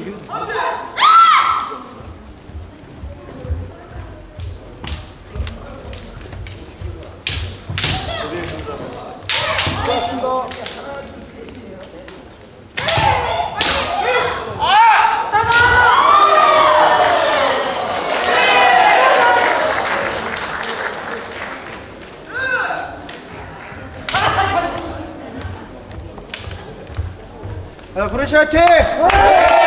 아, 자, 그루시 화이팅!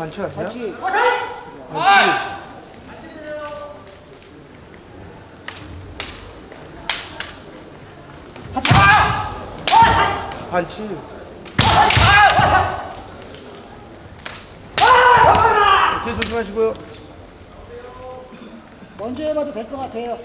반칙 아니야? 같이. 반칙. 뒤에 조심하시고요. 먼저 해봐도 될 것 같아요.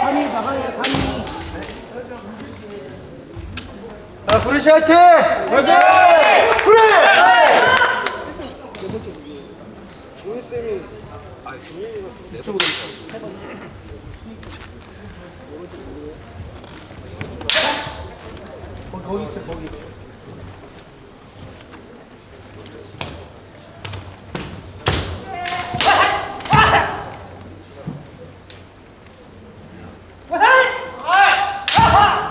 삼이 나가야 돼. 삼이. 자, 브러쉬 화이팅! 화이팅! 그래! 거기, 거기 있어, 거기.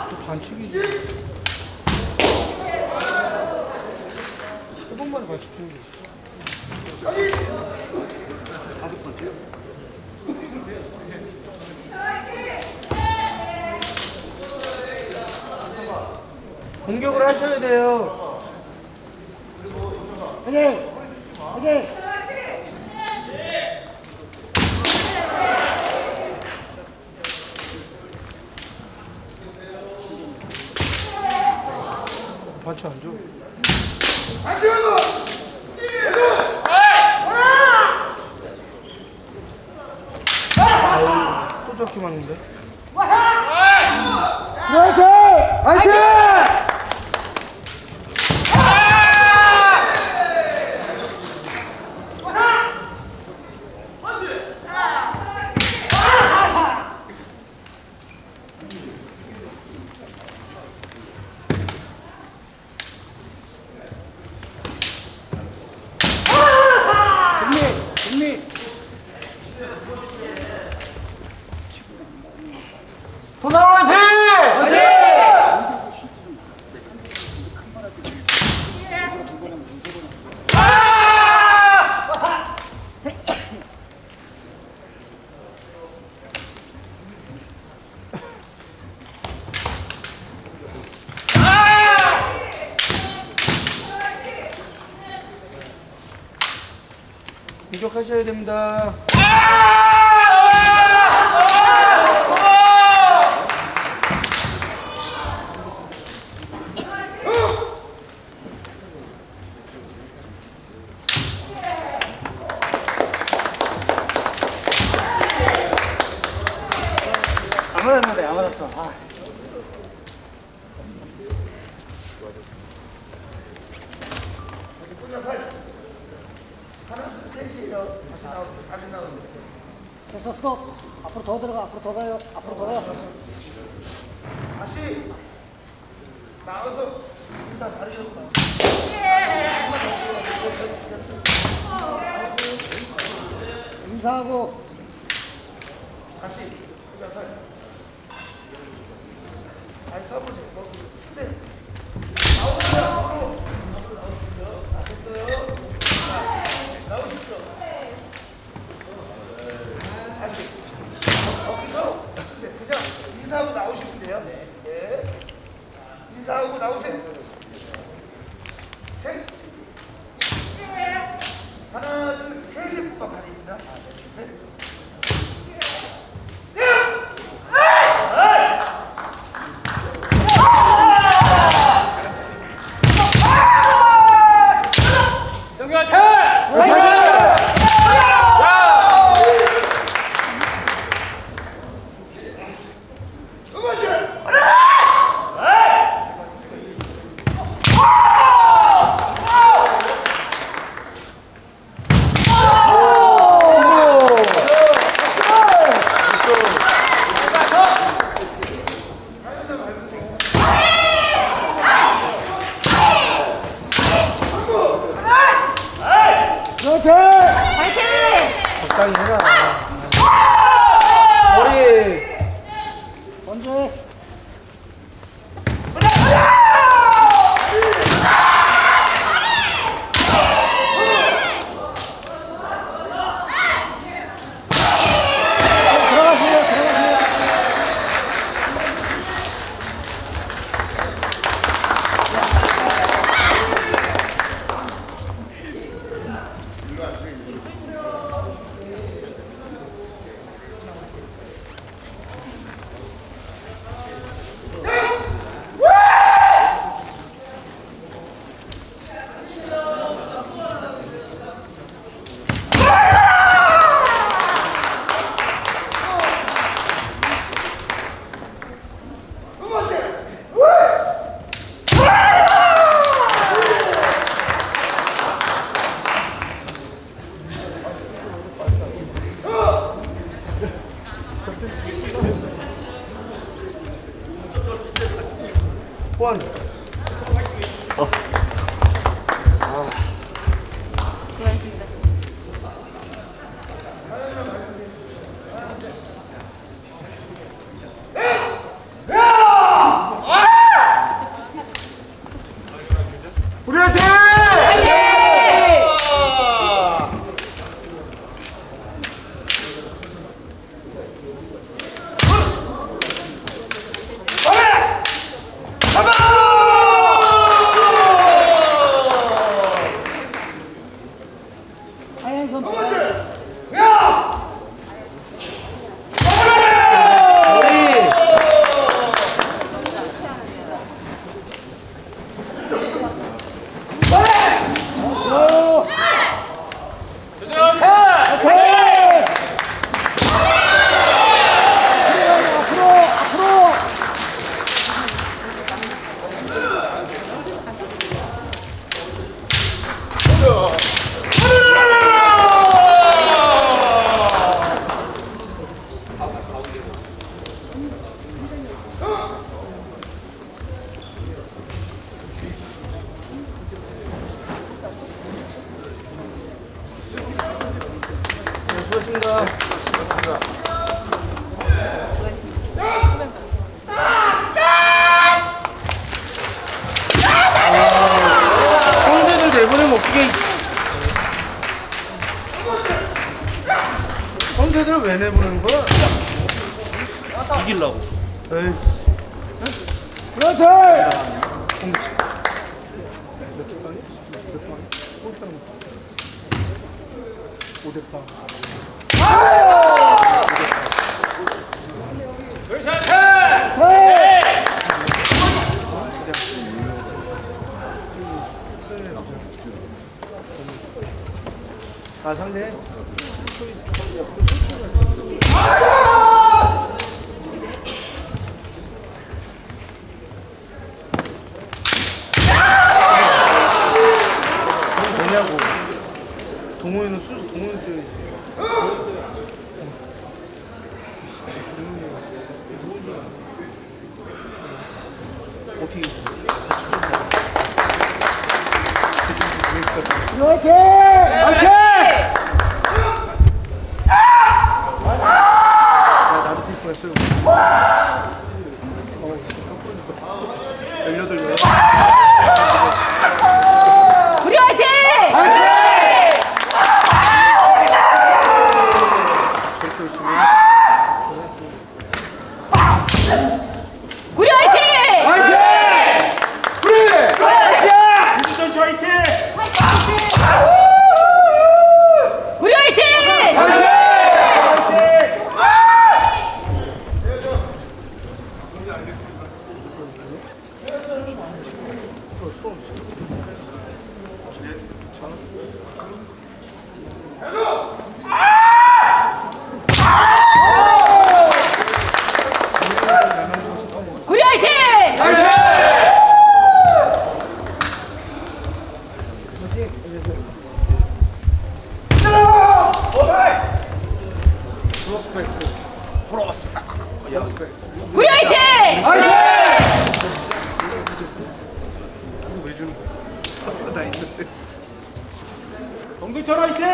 또 반칙이지. 세 번만에 반칙 주는 게 있어. 다섯 번째? 공격을 하셔야 돼요. 화이팅! 화이팅! 반칙 안 줘. 아유, 또 저렇게 맞는데? 화이팅! 화이팅! 준비! 준비! 손나라 화이팅! 공격하셔야 됩니다. 안 맞았는데, 안 맞았어. 아. 됐어, 스톱. 앞으로 더 들어가, 앞으로 더 가요. 앞으로 더 가. 인사하고 그냥 아! 머리. 먼저. 이게 선세들은 왜 내보내는 거야? 이길라고 에이 그렇지! 공치 몇대 빵이야? 몇대 빵이야? 꼴대 빵 5대 빵 아 상대? 뭐냐고. 동호인은 순수 동호인 때지. 어떻게 화이팅! 브로스 브레이스 브로스 브레이스 브레이스 브레이스 브레이스 브레이스 전화 이팅!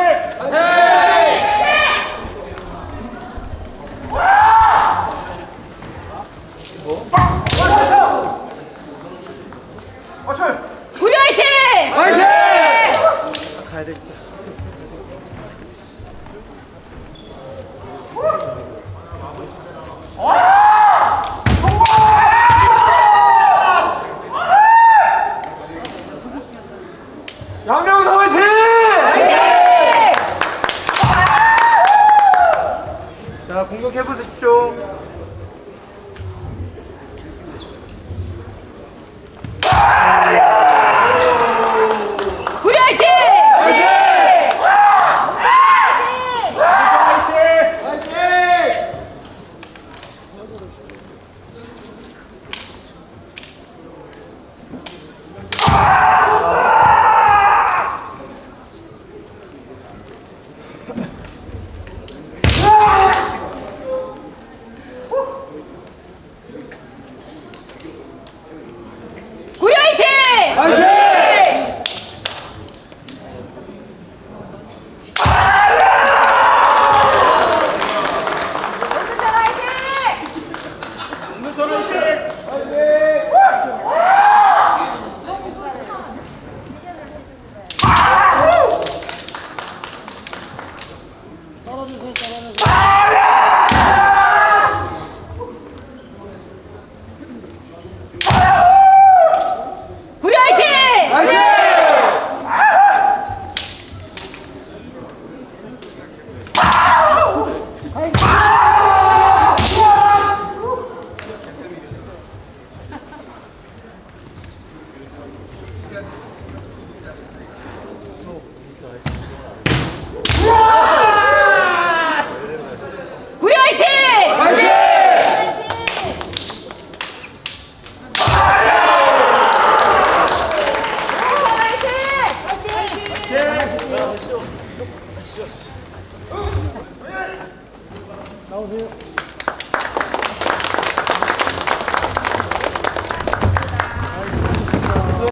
화